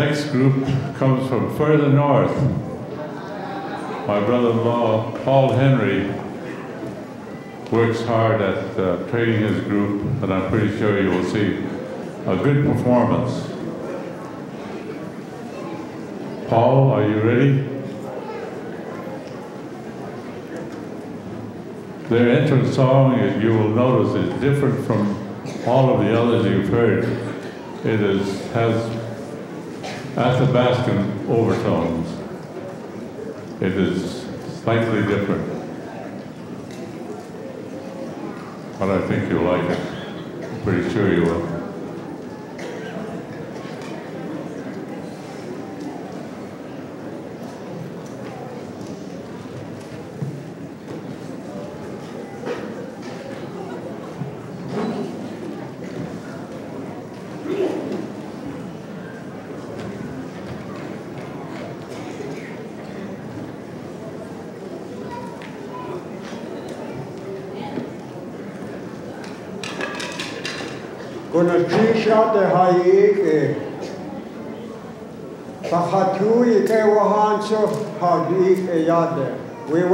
Next group comes from further north. My brother-in-law, Paul Henry, works hard at uh, training his group, and I'm pretty sure you will see a good performance. Paul, are you ready? Their entrance song, you will notice, is different from all of the others you've heard. It is, has Athabascan overtones. It is slightly different. But I think you'll like it. I'm pretty sure you will.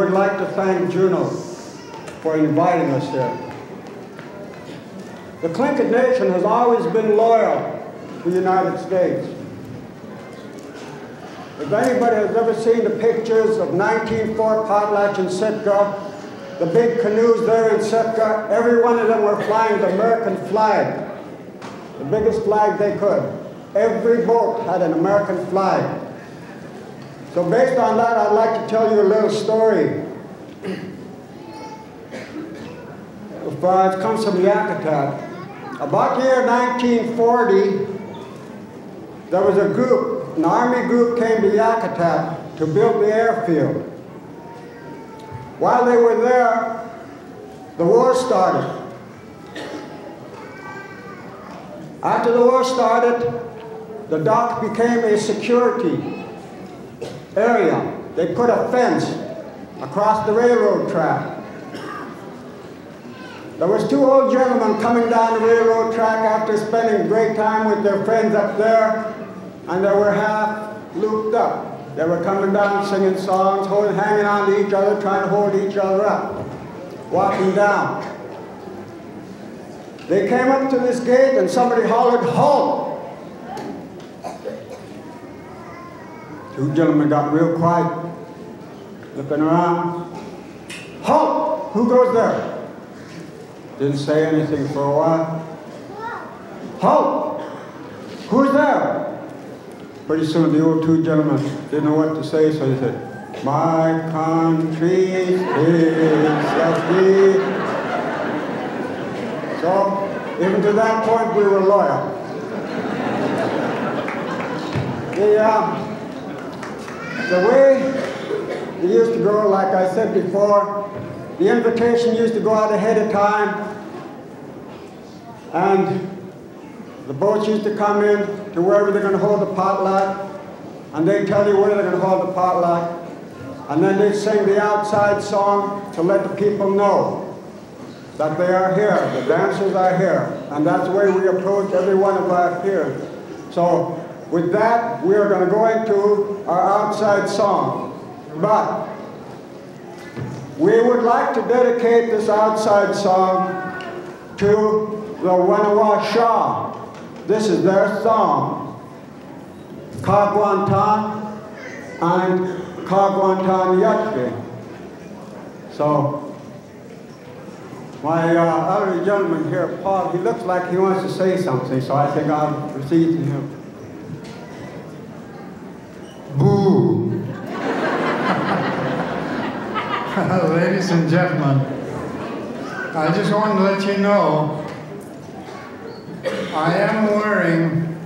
Would like to thank Juneau for inviting us here. The Tlingit Nation has always been loyal to the United States. If anybody has ever seen the pictures of 1904 Potlatch in Sitka, the big canoes there in Sitka, every one of them were flying the American flag the biggest flag they could. Every boat had an American flag. So based on that, I'd like to tell you a little story. It comes from Yakutat. About the year 1940, there was a group, an army group came to Yakutat to build the airfield. While they were there, the war started. After the war started, the dock became a security area. They put a fence across the railroad track. There was two old gentlemen coming down the railroad track after spending great time with their friends up there, and they were half looped up. They were coming down singing songs, holding, hanging on to each other, trying to hold each other up, walking down. They came up to this gate and somebody hollered, halt! Two gentlemen got real quiet, looking around. Halt! Who goes there? Didn't say anything for a while. Halt! Who's there? Pretty soon the old two gentlemen didn't know what to say, so they said, My country is the so even to that point, we were loyal. The, uh, the way it used to go, like I said before, the invitation used to go out ahead of time, and the boats used to come in to wherever they're going to hold the potlatch, and they tell you where they're going to hold the potlatch, and then they sing the outside song to let the people know that they are here, the dancers are here, and that's the way we approach every one of our peers. So with that, we are going to go into our outside song. But we would like to dedicate this outside song to the Wenawa Shaw. This is their song, Kagwantan and Kagwantan Yatke. So my uh, elderly gentleman here, Paul, he looks like he wants to say something, so I think I'll proceed to him. Ladies and gentlemen, I just want to let you know I am wearing,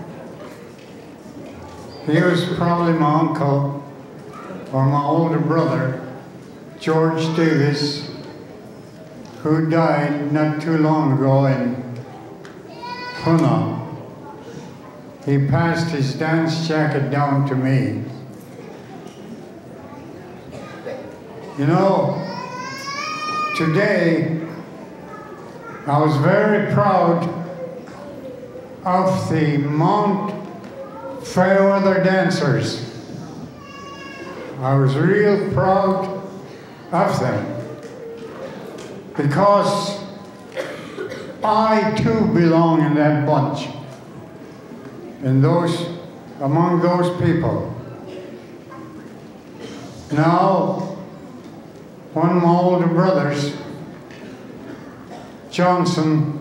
he was probably my uncle or my older brother, George Davis, who died not too long ago in Puna. He passed his dance jacket down to me. You know, today I was very proud of the Mount Fairweather dancers. I was real proud of them because I too belong in that bunch, in those, among those people. Now, one of my older brothers, Johnson,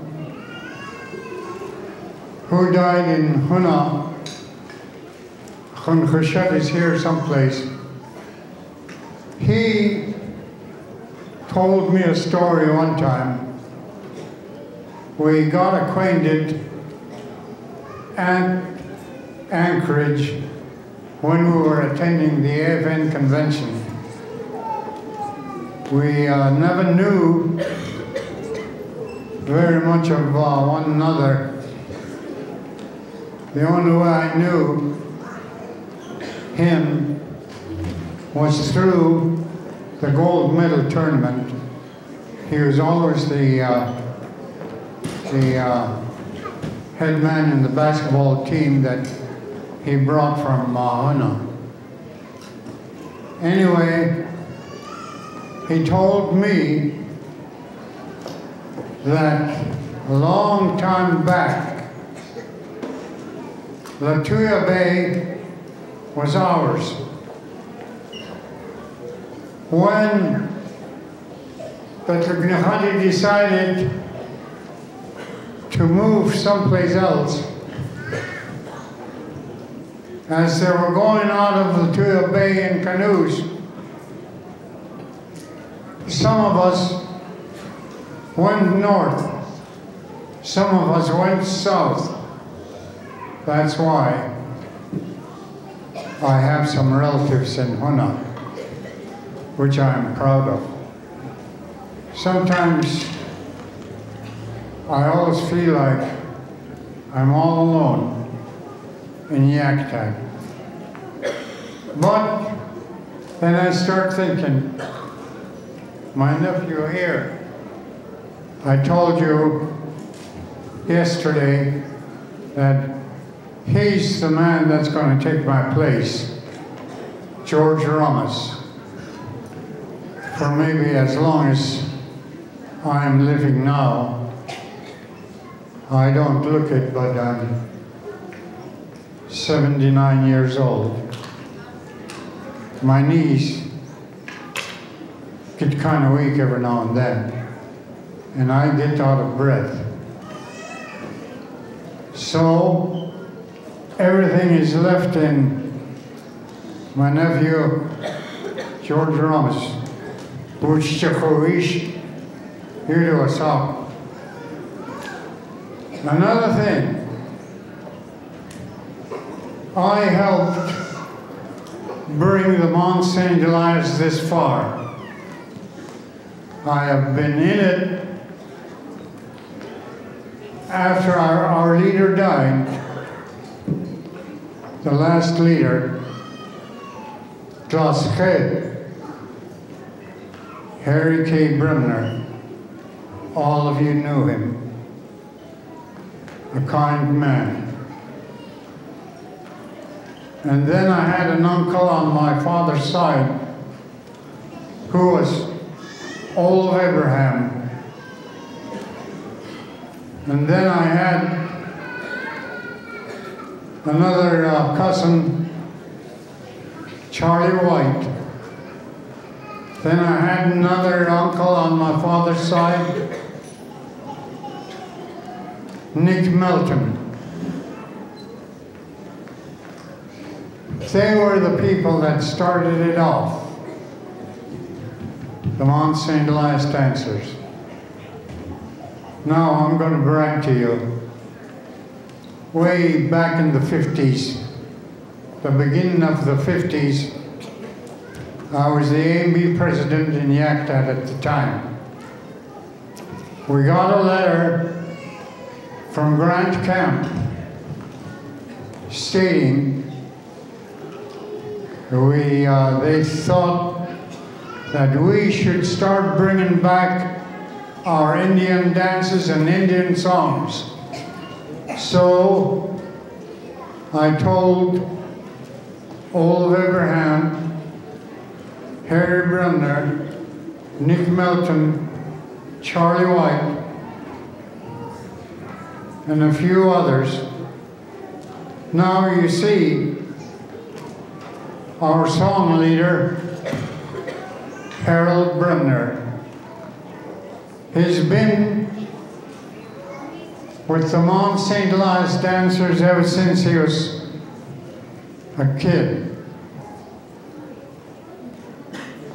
who died in Hoonah, Khun is here someplace. He told me a story one time. We got acquainted at Anchorage when we were attending the AFN convention. We uh, never knew very much of uh, one another. The only way I knew him was through the gold medal tournament. He was always the uh, the uh, head man in the basketball team that he brought from Mahana. Anyway, he told me that a long time back, Lituya Bay was ours. When Tugnakhati decided to move someplace else, as they were going out of Lituya Bay in canoes, some of us went north, some of us went south. That's why I have some relatives in Hoonah, which I am proud of. Sometimes I always feel like I'm all alone in Yakutat. But then I start thinking, my nephew here, I told you yesterday that he's the man that's going to take my place, George Ramos, for maybe as long as I'm living now. I don't look it, but I'm 79 years old. My knees get kind of weak every now and then, and I get out of breath. So, everything is left in my nephew, George Ramos. Buchchakovish, here to us out. Another thing, I helped bring the Mt. St. Elias this far. I have been in it after our, our leader died, the last leader, Klaus Harry K. Bremner. All of you knew him a kind man. And then I had an uncle on my father's side who was Olaf Abraham. And then I had another uh, cousin, Charlie White. Then I had another uncle on my father's side, Nick Melton. They were the people that started it off, the Mt. St. Elias dancers. Now I'm going to brag to you. Way back in the 50s, the beginning of the 50s, I was the ANB president in Yakutat at the time. We got a letter from Grand Camp stating we, uh, they thought that we should start bringing back our Indian dances and Indian songs. So I told Olaf Abraham, Harry Bremner, Nick Melton, Charlie White, and a few others. Now you see our song leader, Harold Bremner. He's been with the Mt. St. Elias dancers ever since he was a kid.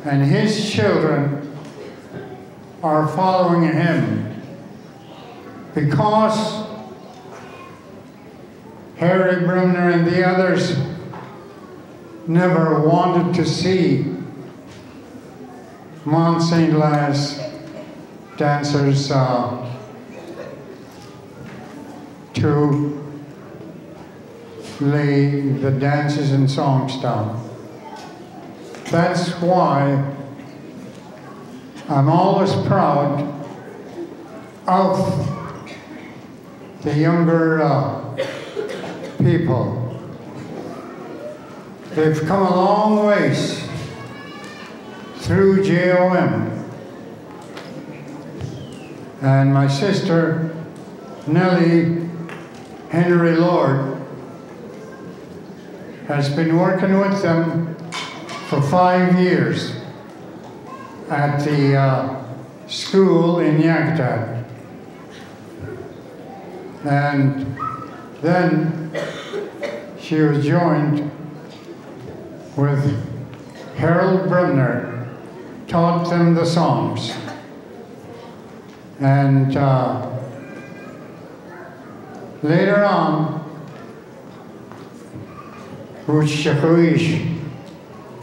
And his children are following him because Harry Bremner and the others never wanted to see Mt. St. Elias dancers uh, to lay the dances and songs down. That's why I'm always proud of the younger uh, people. They've come a long ways through JOM. And my sister, Nellie Henry Lord, has been working with them for five years at the uh, school in Yakutat. And then she was joined with Harold Bremner, taught them the songs. And uh, later on, Ruth Shakuish,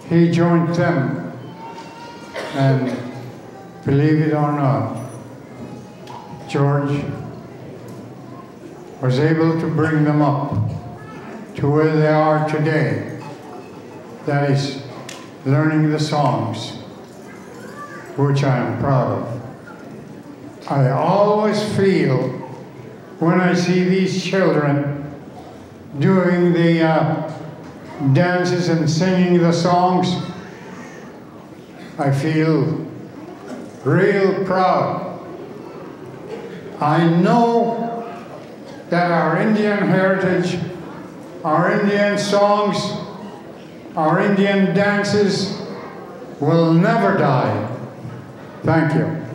he joined them. And believe it or not, George was able to bring them up to where they are today. That is, learning the songs, which I am proud of. I always feel when I see these children doing the uh, dances and singing the songs, I feel real proud. I know that our Indian heritage, our Indian songs, our Indian dances will never die. Thank you.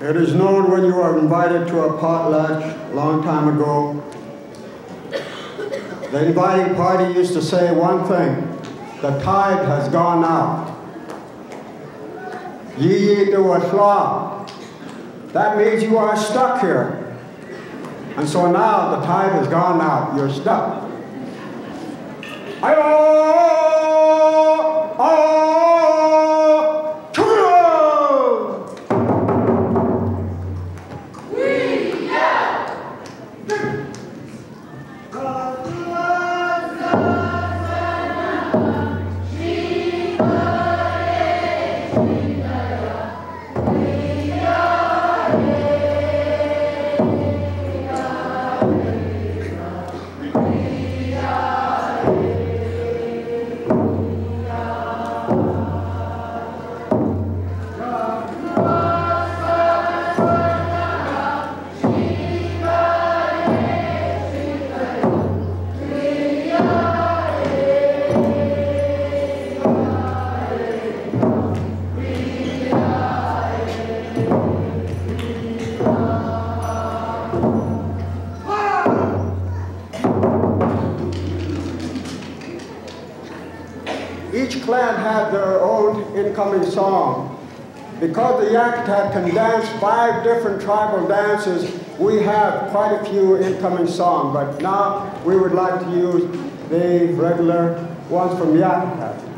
It is known when you are invited to a potlatch a long time ago, the inviting party used to say one thing, the tide has gone out. Ye ye do a. That means you are stuck here. And so now the tide has gone out, you're stuck. Ayo! Oh! Song. Because the Yakutat can dance five different tribal dances, we have quite a few incoming songs, but now we would like to use the regular ones from Yakutat.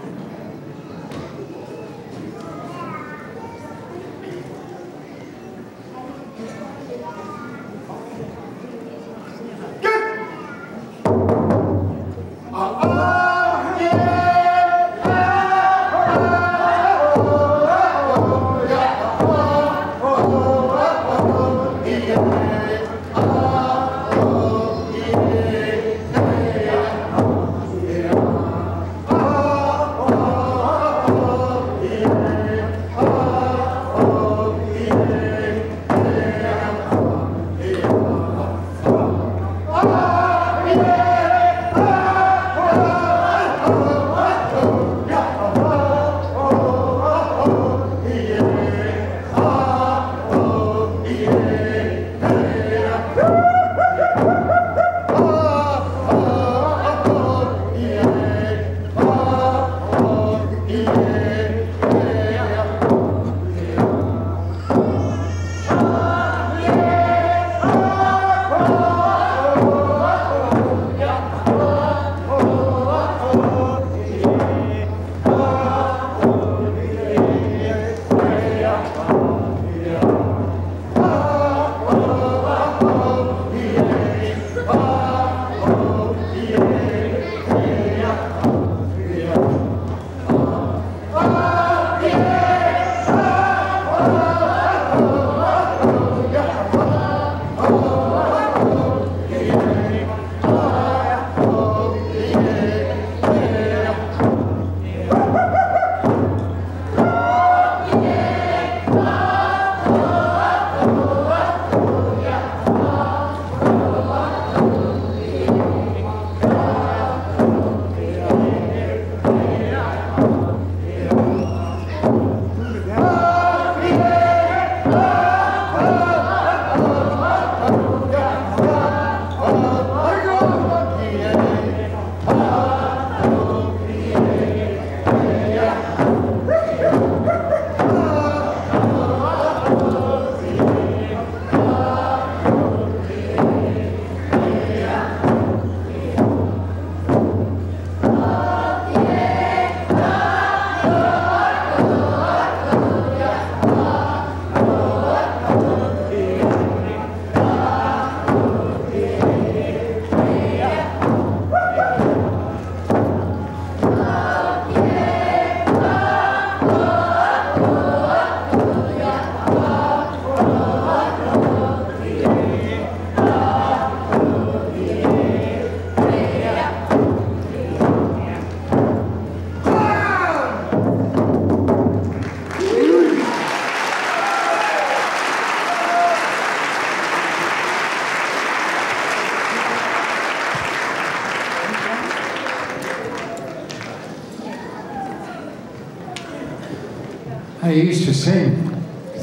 I used to sing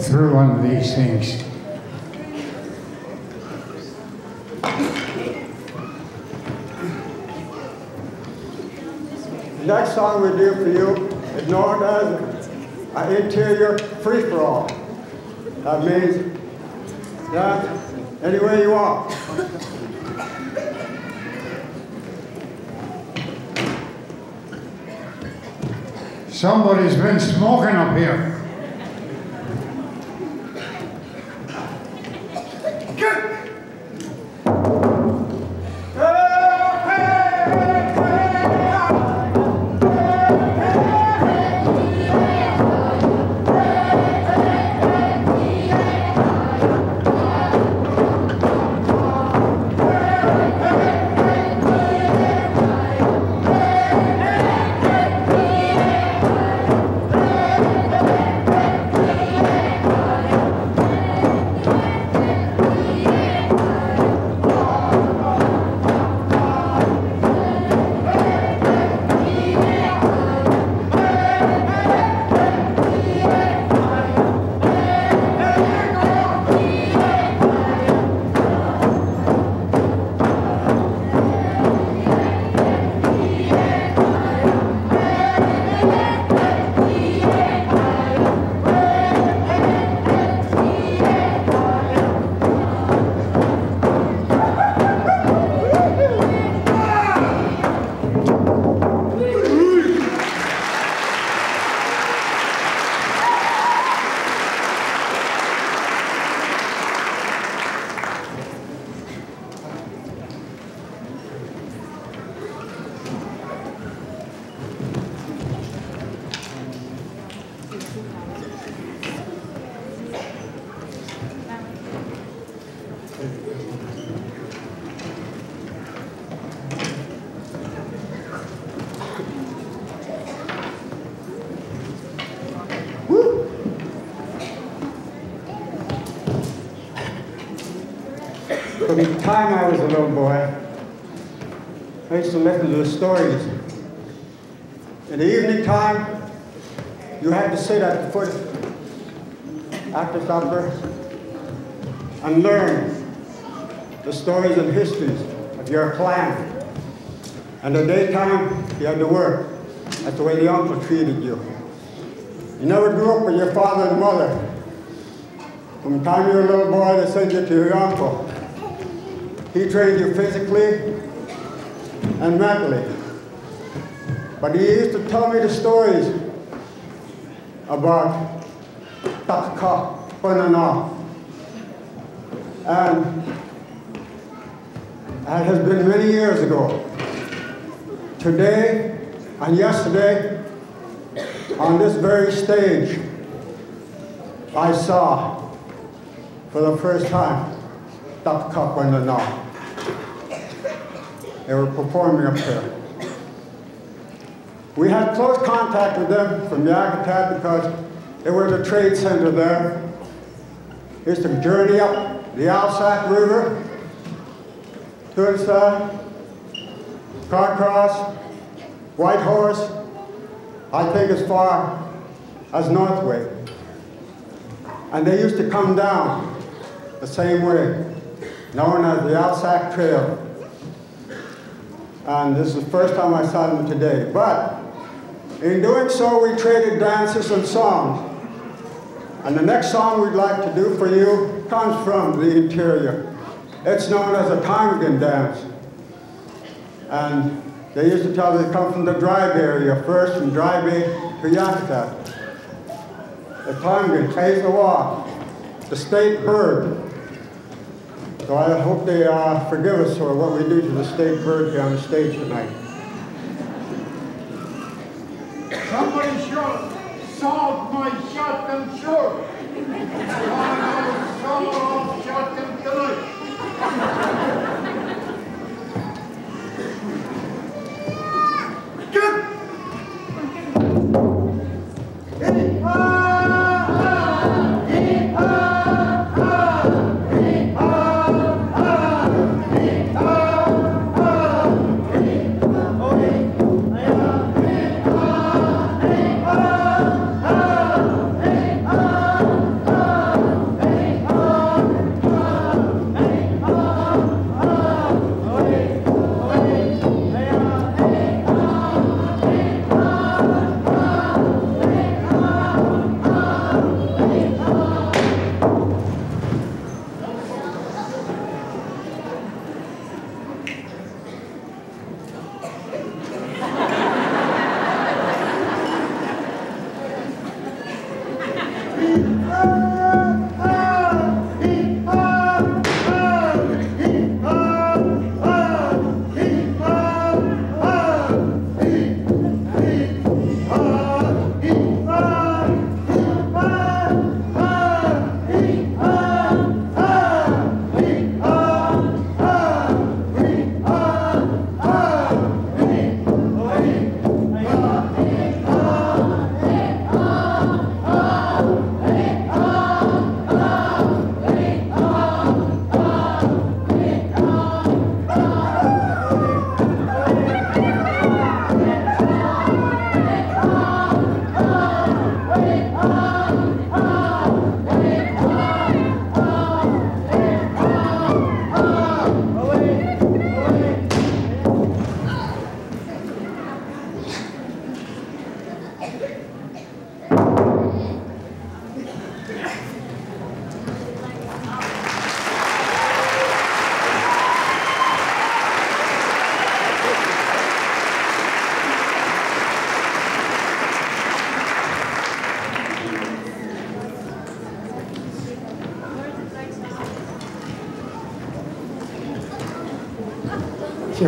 through one of these things. The next song we do for you is known as an interior time I was a little boy, I used to listen to the stories. In the evening time, you had to sit at the foot after supper and learn the stories and histories of your clan. And the daytime, you had to work. That's the way the uncle treated you. You never grew up with your father and mother. From the time you were a little boy, they sent you to your uncle. He trained you physically and mentally. But he used to tell me the stories about Takaka Panana. And that has been many years ago. Today and yesterday, on this very stage, I saw for the first time Takaka Panana. They were performing up there. We had close contact with them from Yakutat because they were the trade center there. Used to journey up the Alsek River to the side, Carcross, White Horse, I think as far as Northway. And they used to come down the same way, known as the Alsek Trail. And this is the first time I saw them today. But in doing so, we traded dances and songs. And the next song we'd like to do for you comes from the interior. It's known as a Tongan dance. And they used to tell us it comes from the Dry area first, from Dry Bay to Yakutat. The Tongan, Kaisawa, the state bird. So I hope they uh, forgive us for what we do to the state bird here on the stage tonight.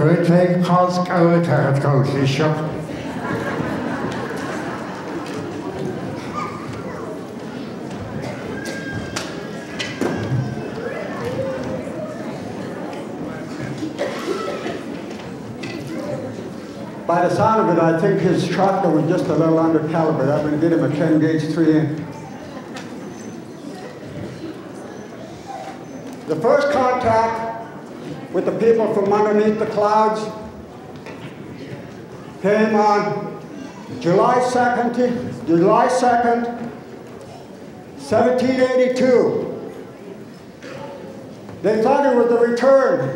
Gael y tagad gael chi siop. By the sound of it, I think his tractor was just a little under caliber. I'm going to get him a 10 gauge 3 inch. The first people from underneath the clouds came on July 2nd, July 2nd, 1782. They thought it was the return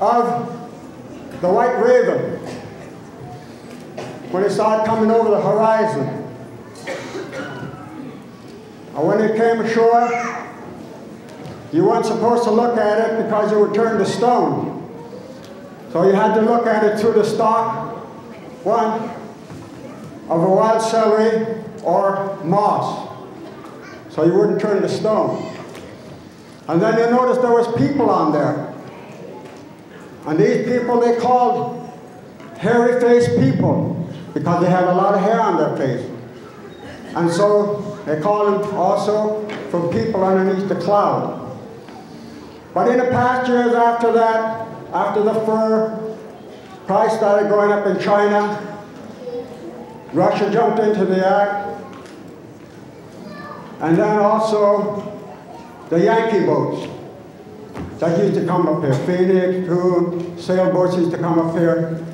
of the white raven when it started coming over the horizon. And when it came ashore, you weren't supposed to look at it because it would turn to stone. So you had to look at it through the stalk, one, of a wild celery or moss. So you wouldn't turn to stone. And then you noticed there was people on there. And these people they called hairy-faced people because they had a lot of hair on their face. And so they call them also from people underneath the cloud. But in the past years after that, after the fur price started going up in China, Russia jumped into the act, and then also the Yankee boats that used to come up here. Phoenix, two sailboats used to come up here.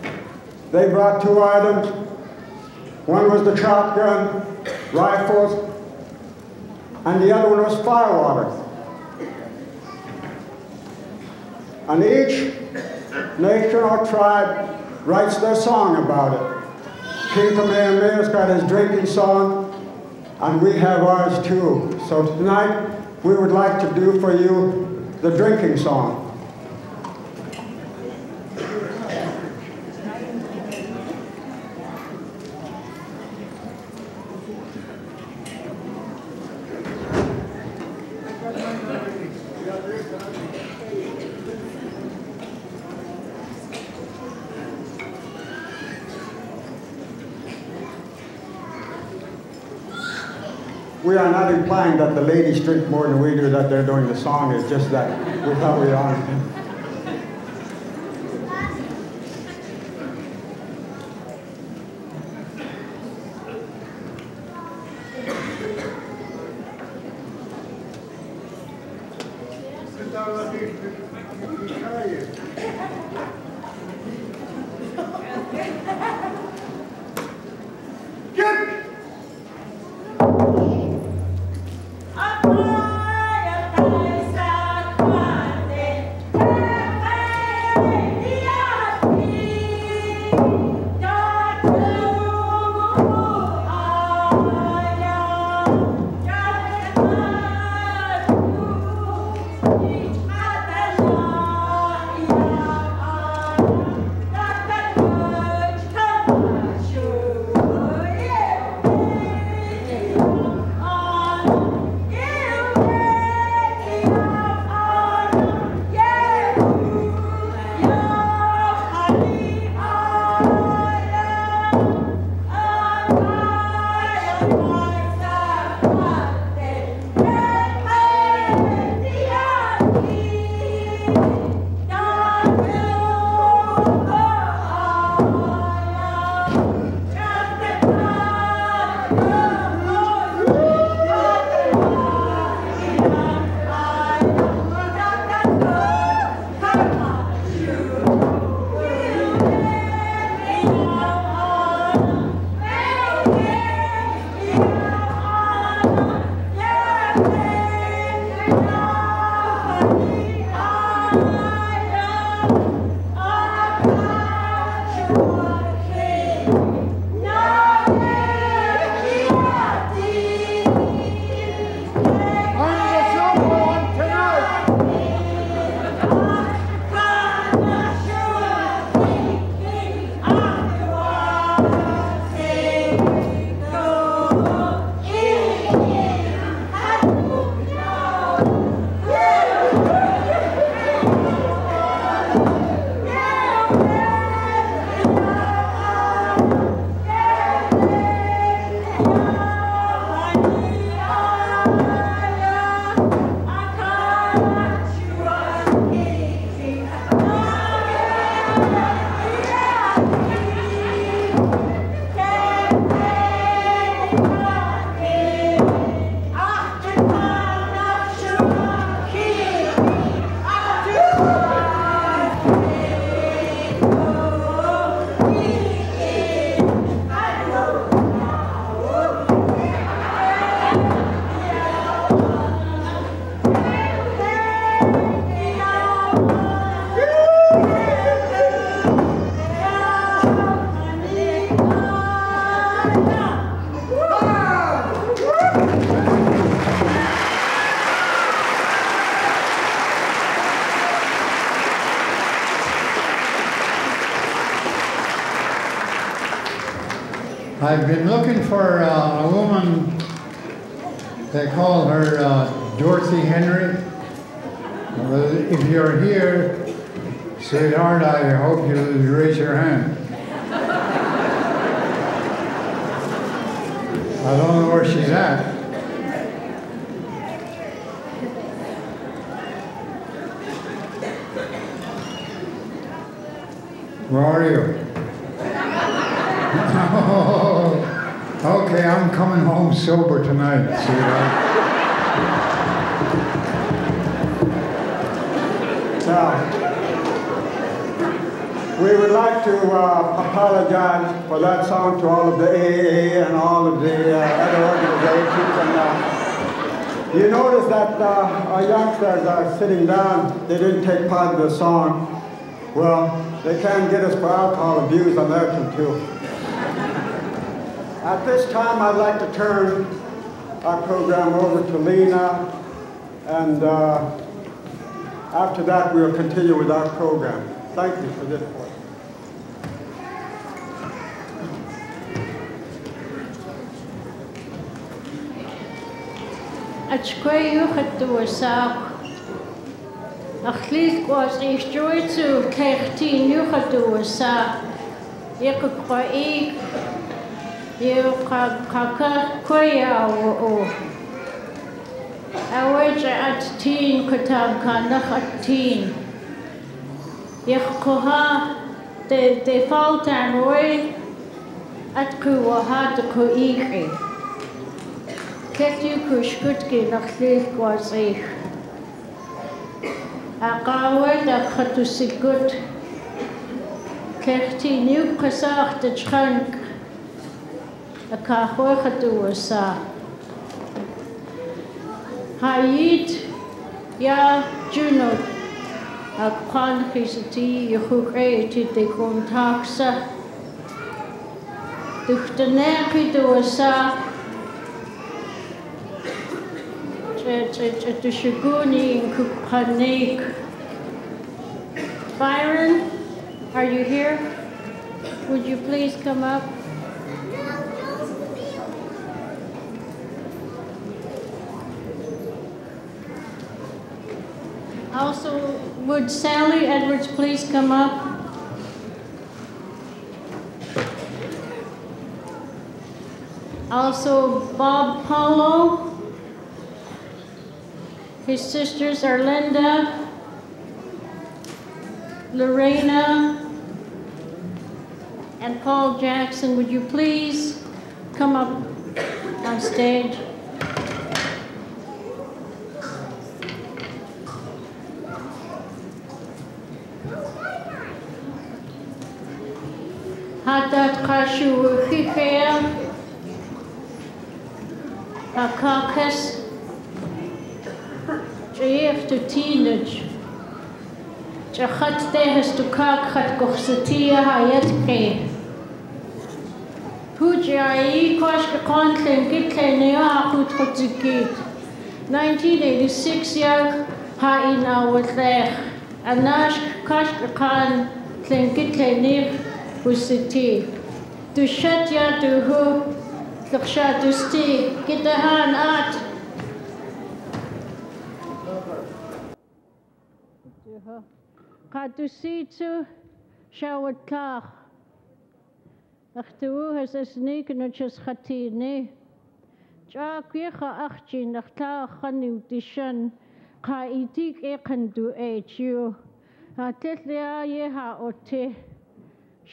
They brought two items. One was the shotgun, rifles, and the other one was firewater. And each nation or tribe writes their song about it. King Kamehameha's got his drinking song, and we have ours too. So tonight, we would like to do for you the drinking song. We are not implying that the ladies drink more than we do, that they're doing the song. It's just that we thought we are. Get! Sober tonight. Now, we would like to uh, apologize for that song to all of the AA and all of the uh, other organizations. And uh, you notice that uh, our youngsters are sitting down. They didn't take part in the song. Well, they can't get us for alcohol abuse on their too. At this time, I'd like to turn our program over to Lena, and uh, after that, we'll continue with our program. Thank you for this point. Yek يقاكاكويا وو أوجعت تين كتاب كان لخطين يخقها تفالت عن وي. أتقو وهاتقو إيقي كتي كشكتكي نخليل كوازيخ أقاوي لخطو سيكوت كختي نيو قصاخ تجخنك A kahwa khatu wasa. Hayit ya juno. A kwan yukhukre ti kitu wasa. Tushuguni and Kupanik. Byron, are you here? Would you please come up? Also, would Sally Edwards please come up? Also, Bob Paulo. His sisters are Linda, Lorena, and Paul Jackson. Would you please come up on stage? Hatat kashu chifea, hakakas, Jef to teenage. Jachat tehes to kak hat gochsatia hayat ke. Pujai kosh kontlen gitle nea hotzikit. 1986 yak ha ina watlech. Anash kosh kan gitle nir husiti. Dushat ya duhu, luksha dusti, gitahan at. Qadusitu shawatkar. Ахтуу хасасник ночс хатини. Чааквиха ахчин нахтаахан утишан qa itik e qandu e chiu. Ha tetlia ye ha ote. Ha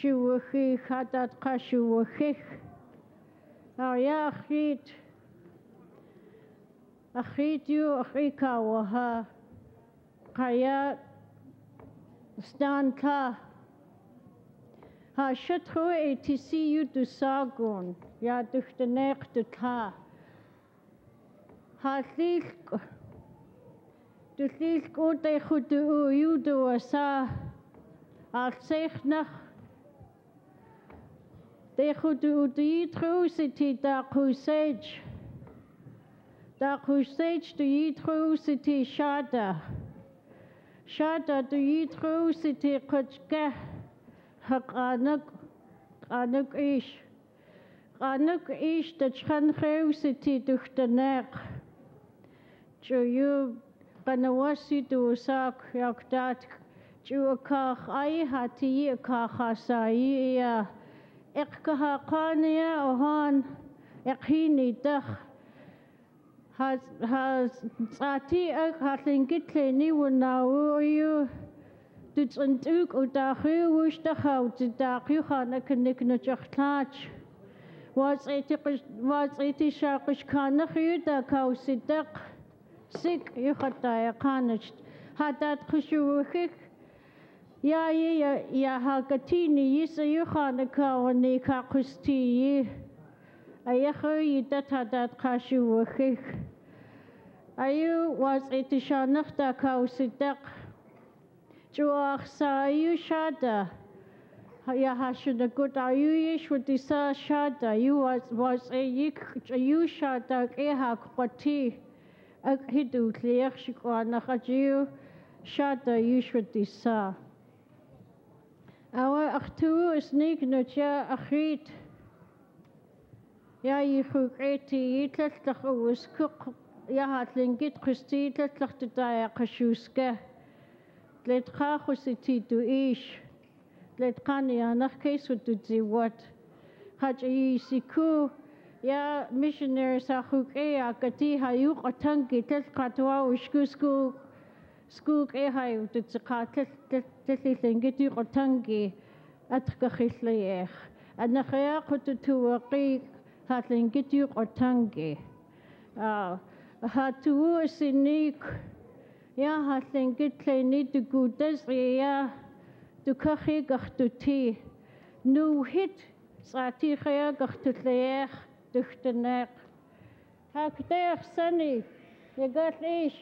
hadat kashuwahich. Arya achit. Achit yu achika waha. Kaya stan ka. Ha shatro e tisi yu du sagun. Ya duchtanek du ka. Ha lilk. Du lilk o De chudúdaí trúsa tí dá chúséid. Dá chúséid do í trúsa tí seada. Seada do í trúsa tí chud ge thuánach anach is. Anach is de tchan réúsa tí duchtta neach. Dúú gan bhhaí dúsach ag dat dú a cach aithe tíí a cachaá í a. إقهاقانيا وهون إقهيني دخ هاتي أك هاتلنجت ليني وناويو تتنتوك وداخي وش دخاو تداخي خانك نك نجختلاج واسعتي شاقش كان خيودا كاو صدق سك يخطايا قانشت هادات خشوخك knik na chakhlach was eti was eti shaqish kana khu da kau sidak sik yukhata ya kanach hadat khushuhik ya ya ya hakatini yisa yukhana kawani ka kusti ayakhu yidat hadat khashuhik ayu was itishanakh da kausidak juach sa ayu shada ya hashuna gut ayu yishwatisa shada you was was a yik ayu shada ke hakwati ak hidu shikwana khajiu shada yushwati sa Awa achtu is nig no tia achid. Ja i chwgreti i tlallach o ysgwch ja hatlin gyd chwsti tlallach dy da a chasiwsga. Dled cha chwsi ti dw ish. Dled cha ni anach ceis o dw diwad. Chaj i si cw. Ja missionaries a chwgre a gadi ha yw gatan gyd tlallach dwa o. sgwg e haiw dy ti cha tyllill yn gyda i'r tangi atgachell eich. A na chi a chwyd y tŵwagi hall yn gyda i'r tangi. Ha tŵw synig ia hall yn gyda ni dy gwdas e ia dy cachu gach dy ti. Nw hyd sa ti chi a gach dy lleich dychtynach. Ha gdech synig. Ie gall eich.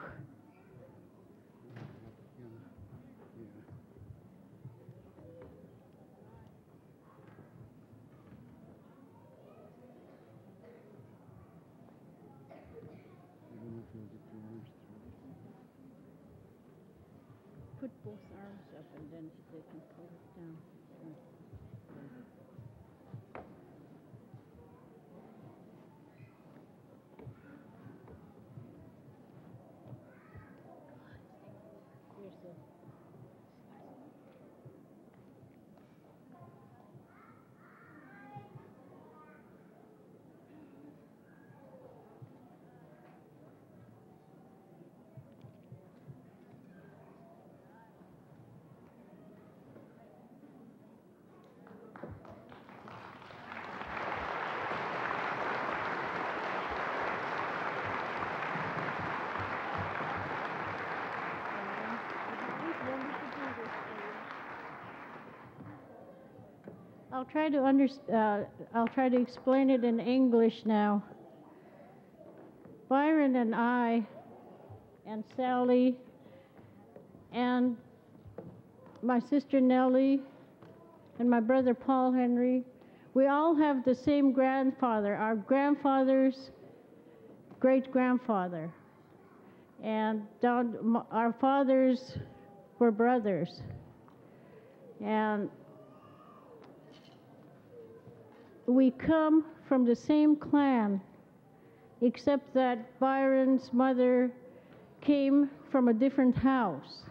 try to under, uh, I'll try to explain it in English now. Byron and I, and Sally, and my sister Nellie, and my brother Paul Henry, we all have the same grandfather, our grandfather's great grandfather. And our fathers were brothers. And we come from the same clan, except that Byron's mother came from a different house.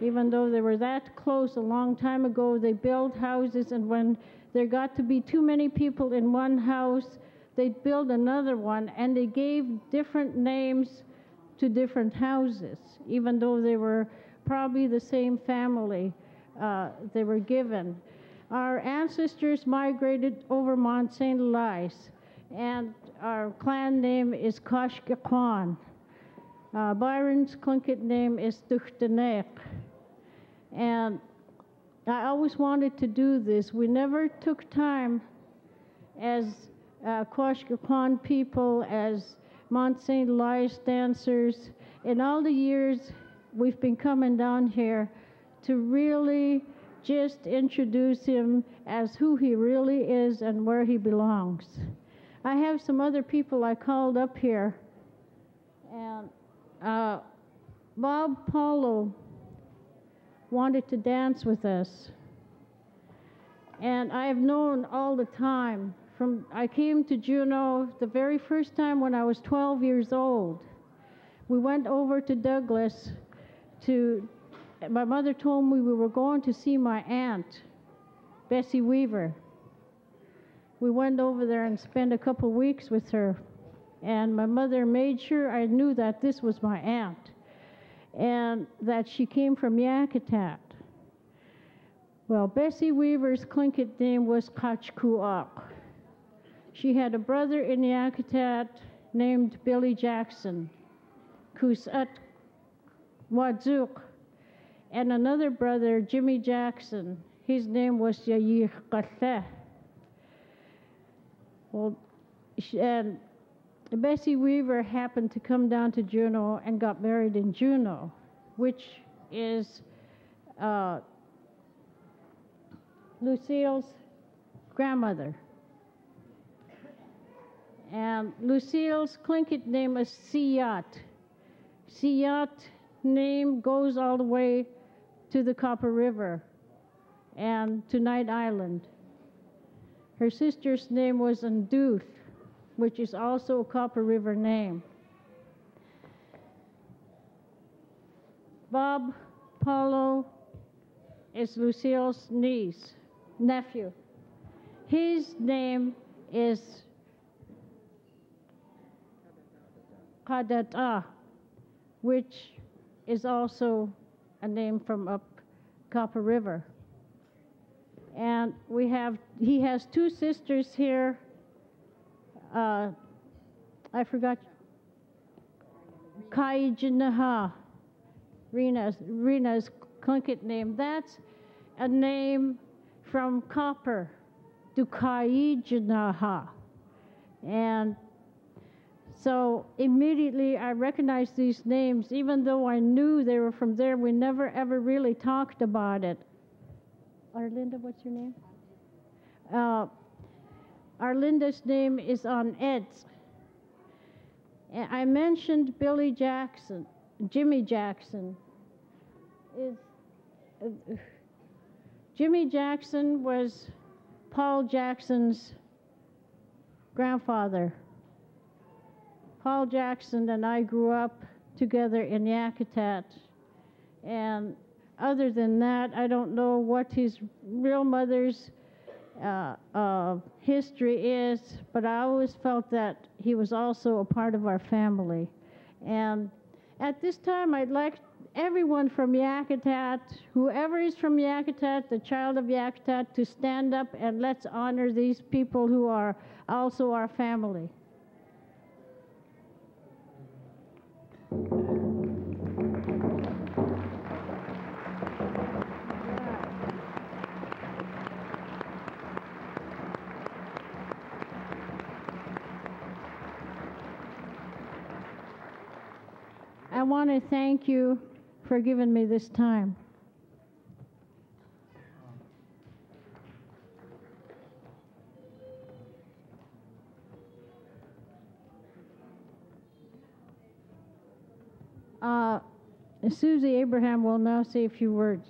Even though they were that close a long time ago, they built houses, and when there got to be too many people in one house, they'd build another one, and they gave different names to different houses, even though they were probably the same family uh, they were given. Our ancestors migrated over Mount St. Elias, and our clan name is Kashkekwan. Uh, Byron's Tlingit name is Tuchtanek. And I always wanted to do this. We never took time as uh, Kashkekwan people, as Mount St. Elias dancers. In all the years we've been coming down here to really just introduce him as who he really is and where he belongs. I have some other people I called up here, and uh, Bob Paulo wanted to dance with us. And I have known all the time from I came to Juneau the very first time when I was 12 years old. We went over to Douglas to my mother told me we were going to see my aunt, Bessie Weaver. We went over there and spent a couple weeks with her. And my mother made sure I knew that this was my aunt and that she came from Yakutat. Well, Bessie Weaver's Tlingit name was Kachkuak. She had a brother in Yakutat named Billy Jackson, Kusat Wadzuk and another brother, Jimmy Jackson. His name was Yair Qatheh. Well, and Bessie Weaver happened to come down to Juneau and got married in Juneau, which is uh, Lucille's grandmother. And Lucille's Tlingit name is Siyat. Siyat name goes all the way to the Copper River and to Knight Island. Her sister's name was Anduth, which is also a Copper River name. Bob Paulo is Lucille's niece, nephew. His name is Kadata, which is also a name from up Copper River. And we have, he has two sisters here. Uh, I forgot. Kaijinaha. Rena's, Rena's name. That's a name from copper. Dukaijinaha. And so immediately I recognized these names, even though I knew they were from there. We never ever really talked about it. Arlinda, what's your name? Uh, Arlinda's name is on Ed's. I mentioned Billy Jackson, Jimmy Jackson. Is uh, Jimmy Jackson was Paul Jackson's grandfather. Paul Jackson and I grew up together in Yakutat. And other than that, I don't know what his real mother's uh, uh, history is, but I always felt that he was also a part of our family. And at this time, I'd like everyone from Yakutat, whoever is from Yakutat, the child of Yakutat, to stand up and let's honor these people who are also our family. Want to thank you for giving me this time. Uh, Susie Abraham will now say a few words.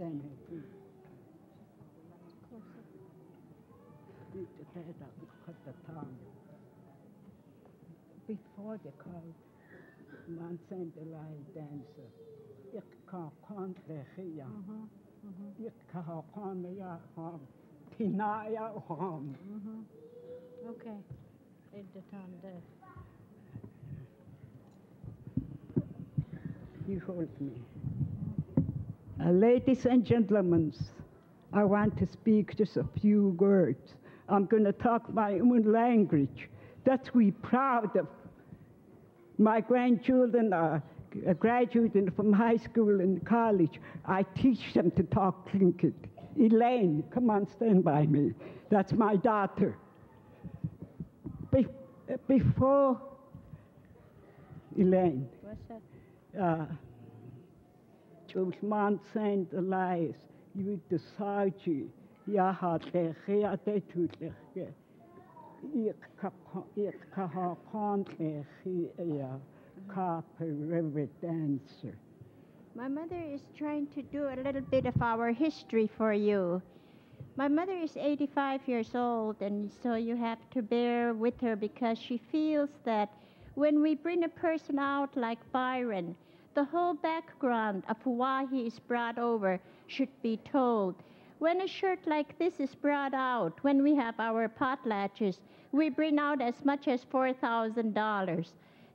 stand here, please. Need to take that and cut the tongue. Before they called Mount St. Eli dancer, ik kan gewoon tegen ja. Mhm, mhm. Ik kan gewoon ja, gewoon. Tina ja, gewoon. Mhm. Okay. In the town. You hold me. Uh, ladies and gentlemen, I want to speak just a few words. I'm going to talk my own language. That we proud of. My grandchildren are uh, graduating from high school and college. I teach them to talk Tlingit. Elaine, come on, stand by me. That's my daughter. Be- before Elaine, What's that? uh, Mount Saint Elias, you decide you, ja hat er ja River dancer. My mother is trying to do a little bit of our history for you. My mother is 85 years old, and so you have to bear with her because she feels that when we bring a person out like Byron, the whole background of why he is brought over should be told. When a shirt like this is brought out, when we have our potlatches, we bring out as much as $4,000.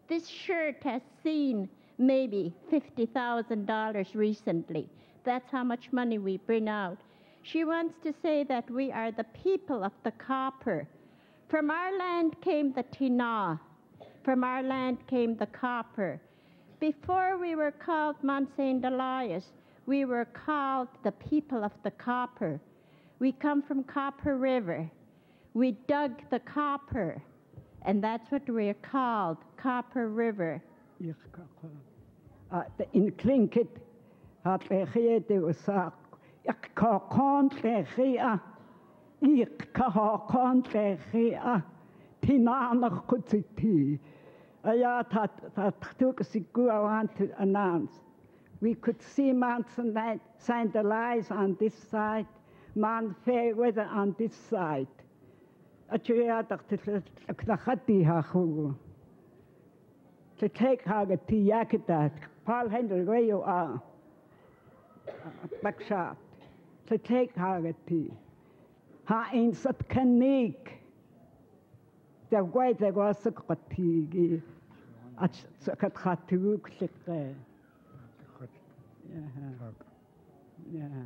This shirt has seen maybe $50,000 recently. That's how much money we bring out. She wants to say that we are the people of the copper. From our land came the tina. From our land came the copper. Before we were called Mount St. Elias, we were called the people of the copper. We come from Copper River. We dug the copper, and that's what we're called, Copper River. Uh, in go I want to announce. We could see Mount St. Elias on this side, Mount Fairweather on this side. ачиаатартиллат акнахаттиихаахугу тэтэкхага тиякитаат пал хендер гэё а. Бакшаат. Тэтэкхага ти. Ха инсат канник тагвайтагуассаккаттиги ач сакатхаатгуукликкэ яа яа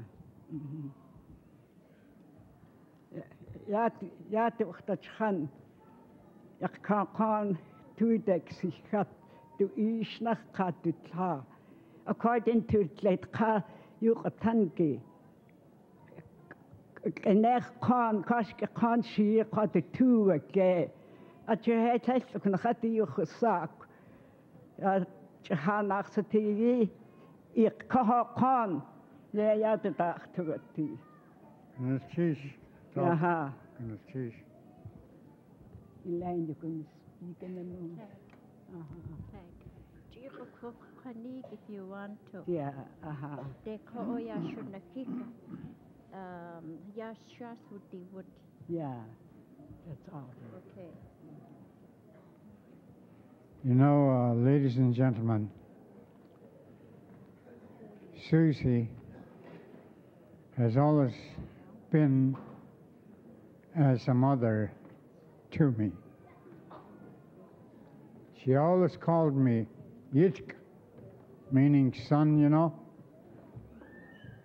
яат яат ухтачхан яккаакан туидексихат ту иишнахкаатутла according to letqa yuqtanki энер кан кашке кан шие кат туаке ачэхэтэлк нахати юхсаак чханаарсатиги иккаха кан леяатэ таахтугатти Мэрчиш Ja, hanach sa tv. Ik ka kan. Ja, ja, de dag tu ti. En het is. Aha. En het is. Elaine, you can speak in the moon. if you want to. Yeah, aha. Deko oya shunakika. Um, yashas woody wood. Yeah, that's all. Okay. You know, uh, ladies and gentlemen, Susie has always been as a mother to me. She always called me Yitzk, meaning son, you know.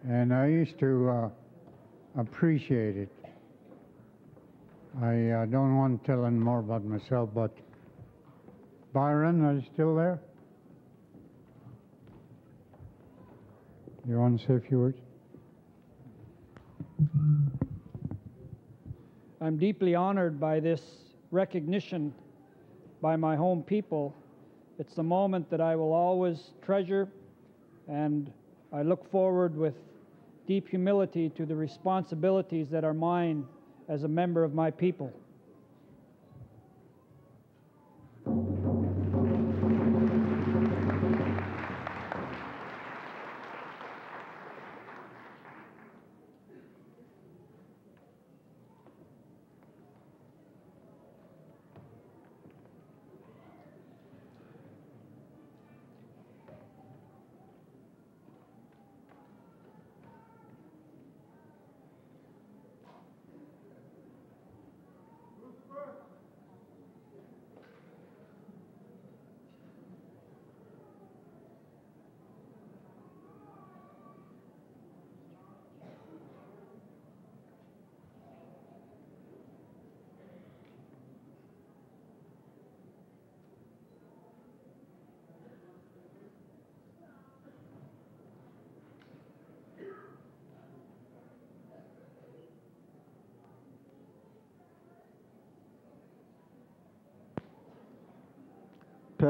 And I used to uh, appreciate it. I uh, don't want to tell any more about myself, but Byron, are you still there? You want to say a few words? I'm deeply honored by this recognition by my home people. It's a moment that I will always treasure, and I look forward with deep humility to the responsibilities that are mine as a member of my people.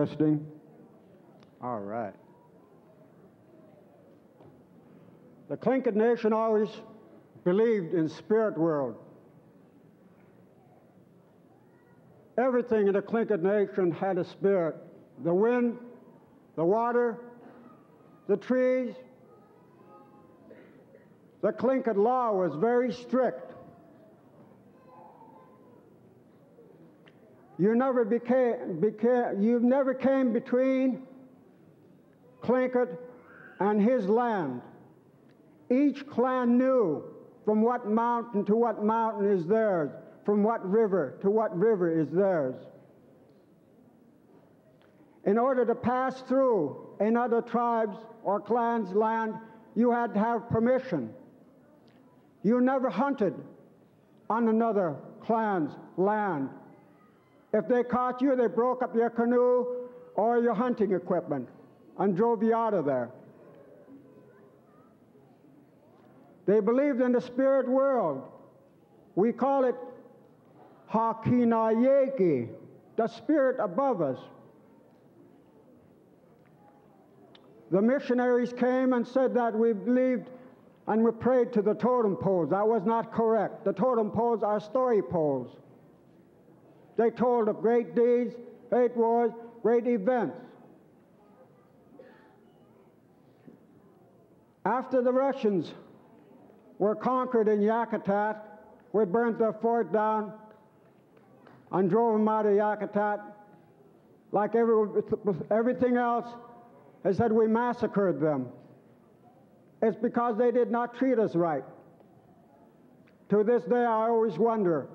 Testing. All right. The Tlingit Nation always believed in spirit world. Everything in the Tlingit Nation had a spirit. The wind, the water, the trees. The Tlingit law was very strict. You never became, became you never came between Tlingit and his land. Each clan knew from what mountain to what mountain is theirs, from what river to what river is theirs. In order to pass through another tribe's or clan's land, you had to have permission. You never hunted on another clan's land. If they caught you, they broke up your canoe or your hunting equipment and drove you out of there. They believed in the spirit world. We call it Hakinayeki, the spirit above us. The missionaries came and said that we believed and we prayed to the totem poles. That was not correct. The totem poles are story poles. They told of great deeds, great wars, great events. After the Russians were conquered in Yakutat, we burnt their fort down and drove them out of Yakutat. Like every, everything else, they said we massacred them. It's because they did not treat us right. To this day, I always wonder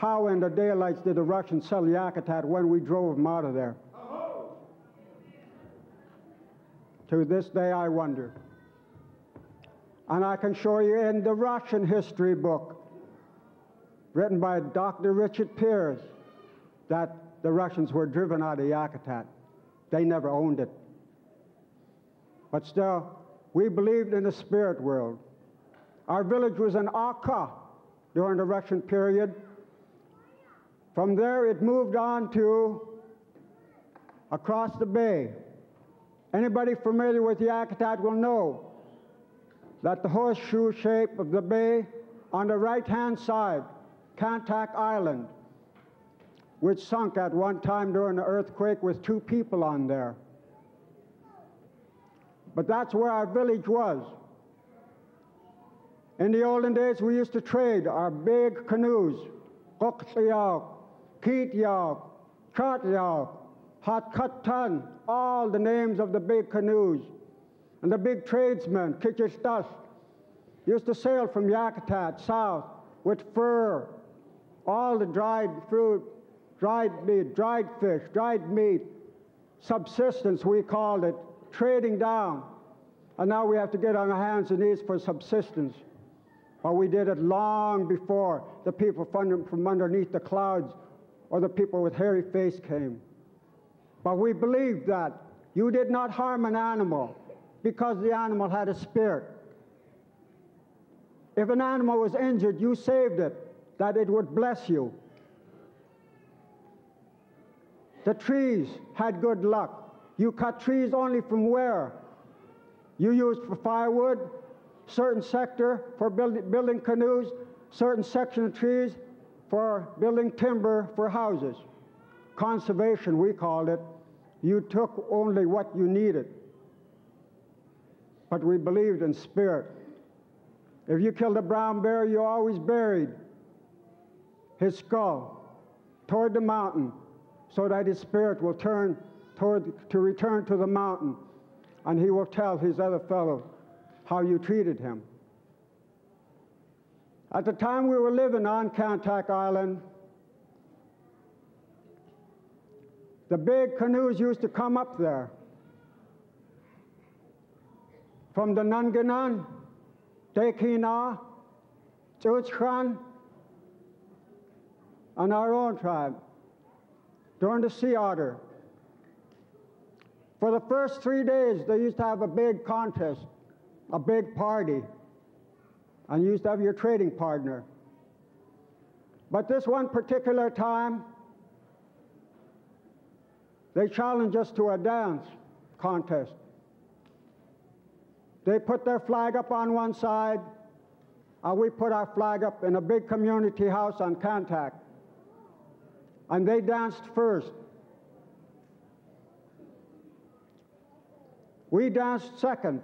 how in the daylights did the Russians sell Yakutat when we drove them out of there? To this day, I wonder. And I can show you in the Russian history book, written by Dr. Richard Pierce, that the Russians were driven out of Yakutat. They never owned it. But still, we believed in the spirit world. Our village was in Akka during the Russian period. From there, it moved on to across the bay. Anybody familiar with Yakutat will know that the horseshoe shape of the bay on the right-hand side, Khantaak Island, which sunk at one time during the earthquake with two people on there. But that's where our village was. In the olden days, we used to trade our big canoes, Koktiyak, Kityak, Chatyak, Hatkatan, all the names of the big canoes. And the big tradesmen, Kikistas, used to sail from Yakutat south with fur, all the dried fruit, dried meat, dried fish, dried meat, subsistence we called it, trading down. And now we have to get on our hands and knees for subsistence. But we did it long before the people from underneath the clouds or the people with hairy face came. But we believed that you did not harm an animal because the animal had a spirit. If an animal was injured, you saved it, that it would bless you. The trees had good luck. You cut trees only from where? You used for firewood, certain sector for building, building canoes, certain section of trees for building timber for houses. Conservation, we called it. You took only what you needed. But we believed in spirit. If you killed a brown bear, you always buried his skull toward the mountain so that his spirit will turn toward, to return to the mountain and he will tell his other fellow how you treated him. At the time we were living on Khantaak Island, the big canoes used to come up there from the Nanganan, Tekina, Chuchkan, and our own tribe during the sea otter. For the first three days, they used to have a big contest, a big party, and used to have your trading partner. But this one particular time, They challenged us to a dance contest. They put their flag up on one side, and we put our flag up in a big community house on Khantaak. And they danced first. We danced second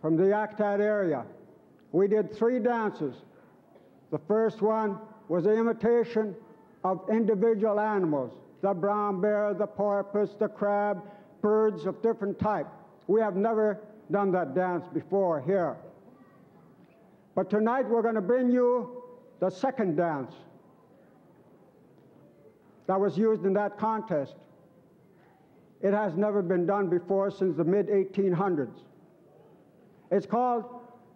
from the Yakutat area. We did three dances. The first one was an imitation of individual animals the brown bear, the porpoise, the crab, birds of different type. We have never done that dance before here. But tonight we're going to bring you the second dance that was used in that contest. It has never been done before since the mid 1800s. It's called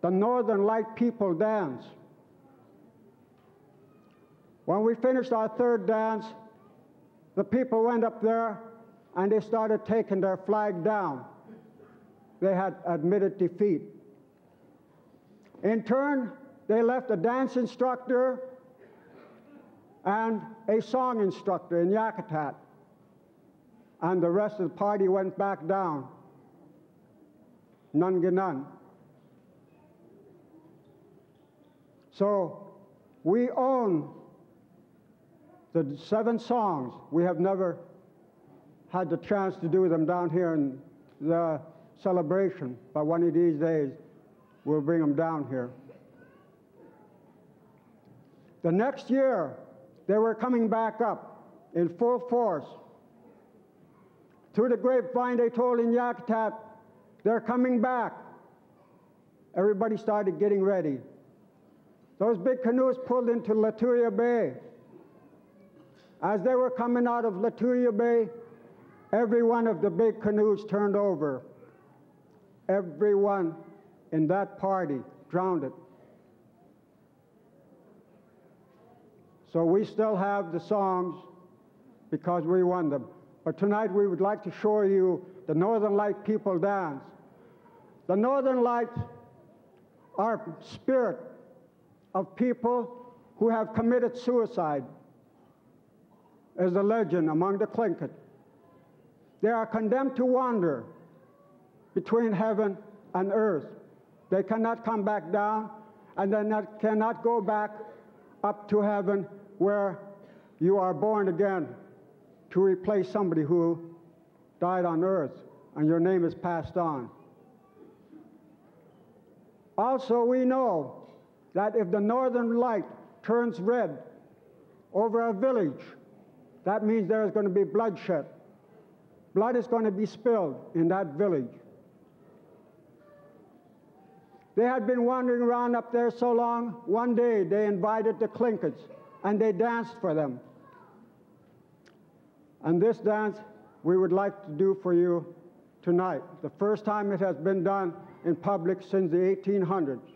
the Northern Light People Dance. When we finished our third dance, the people went up there and they started taking their flag down. They had admitted defeat. In turn, they left a dance instructor and a song instructor in Yakutat. And the rest of the party went back down. None. So we own the seven songs. We have never had the chance to do them down here in the celebration, but one of these days we'll bring them down here. The next year, they were coming back up in full force. Through the grapevine, they told in Yakutat, they're coming back. Everybody started getting ready. Those big canoes pulled into Lituya Bay. As they were coming out of Lituya Bay, every one of the big canoes turned over. Everyone in that party drowned it. So we still have the songs because we won them. But tonight we would like to show you the Northern Light people dance. The Northern Lights are spirit of people who have committed suicide as a legend among the Tlingit. They are condemned to wander between heaven and earth. They cannot come back down, and they not, cannot go back up to heaven where you are born again to replace somebody who died on earth and your name is passed on. Also, we know that if the northern light turns red over a village, that means there is going to be bloodshed. Blood is going to be spilled in that village. They had been wandering around up there so long, one day they invited the Tlingits and they danced for them. And this dance we would like to do for you tonight. The first time it has been done in public since the 1800s.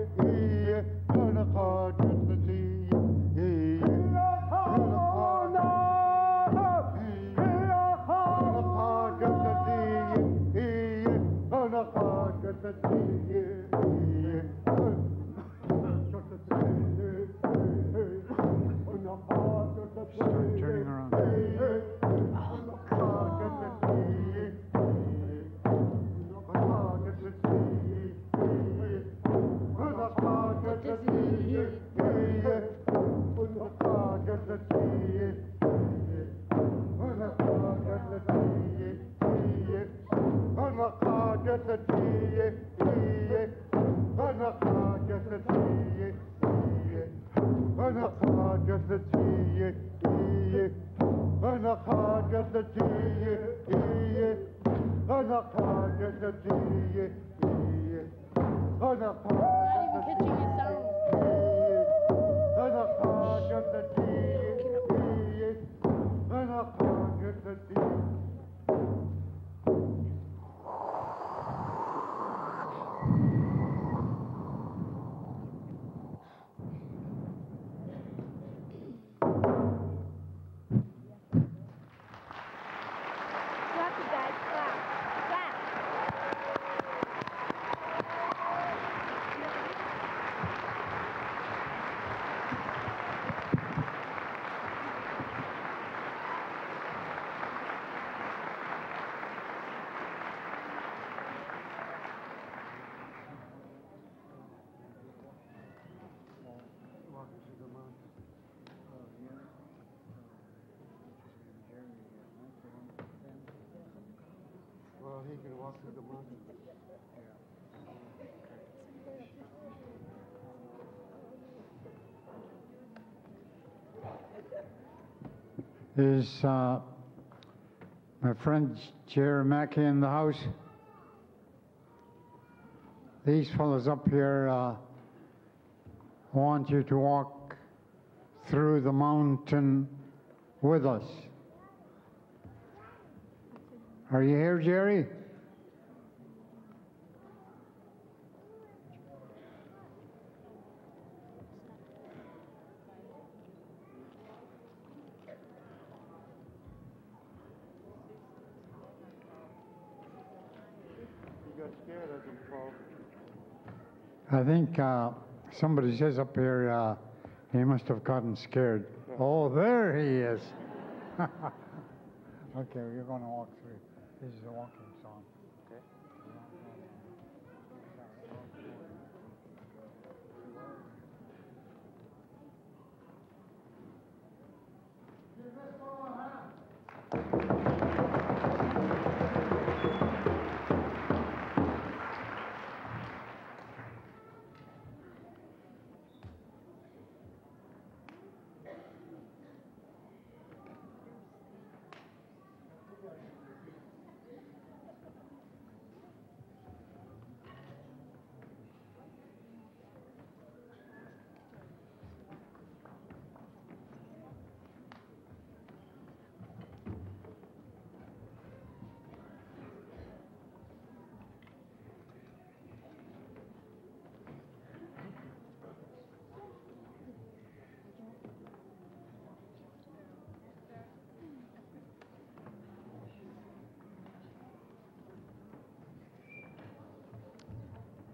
I'm. Not even catching his sound. can walk through the mountain. Is uh, my friend Jerry Mackey in the house? These fellows up here uh, want you to walk through the mountain with us. Are you here, Jerry? I think uh, somebody says up here uh, he must have gotten scared. Oh, there he is. okay, you're going to walk through. This is a walking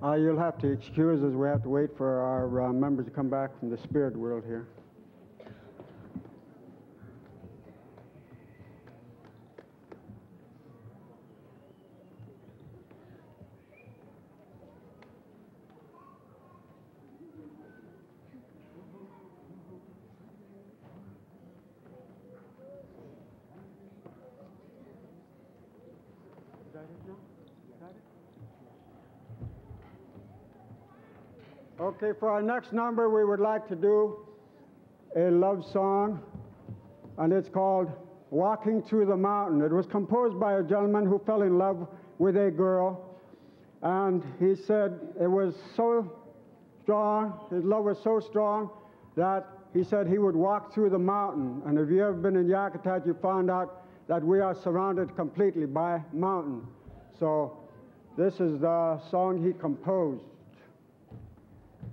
Uh, you'll have to excuse us. We have to wait for our uh, members to come back from the spirit world here. Okay, for our next number, we would like to do a love song, and it's called Walking Through the Mountain. It was composed by a gentleman who fell in love with a girl, and he said it was so strong, his love was so strong, that he said he would walk through the mountain. And if you've ever been in Yakutat, you found out that we are surrounded completely by mountain. So this is the song he composed.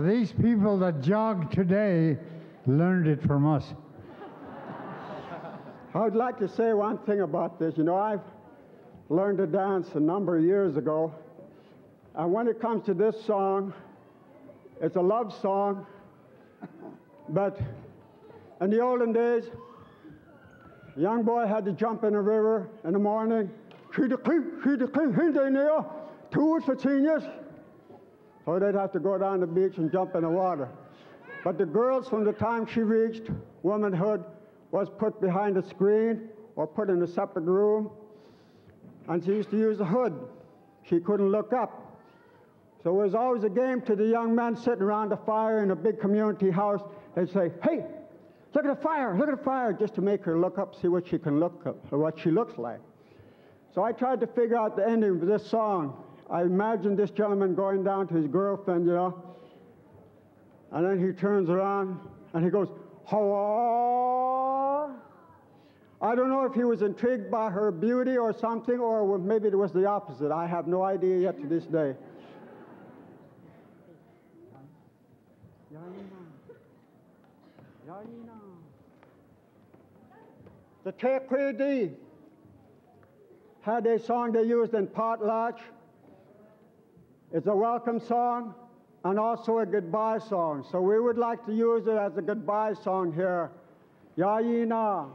These people that jog today learned it from us. I'd like to say one thing about this. You know, I've learned to dance a number of years ago. And when it comes to this song, it's a love song. But in the olden days, a young boy had to jump in a river in the morning. Two for seniors. So they'd have to go down the beach and jump in the water. But the girls, from the time she reached womanhood, was put behind a screen or put in a separate room. And she used to use a hood. She couldn't look up. So it was always a game to the young men sitting around the fire in a big community house. They'd say, hey, look at the fire, look at the fire, just to make her look up, see what she can look up, or what she looks like. So I tried to figure out the ending of this song, I imagine this gentleman going down to his girlfriend, you know, and then he turns around and he goes, How I don't know if he was intrigued by her beauty or something, or maybe it was the opposite. I have no idea yet to this day. The Teikweidí had a song they used in potlatch. It's a welcome song and also a goodbye song. So we would like to use it as a goodbye song here. Yayina.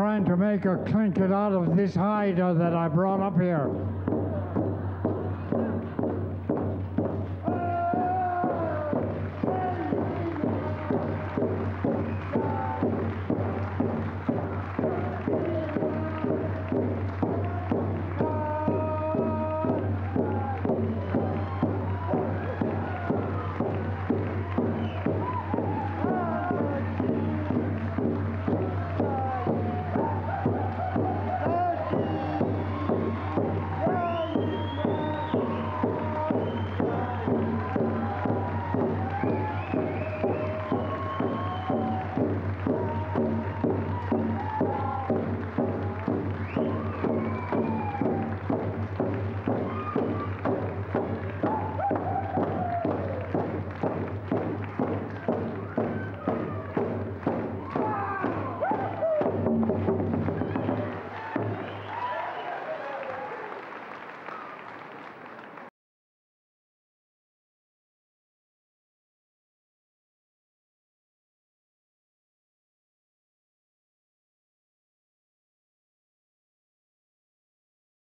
Trying to make a Tlingit out of this hide that I brought up here.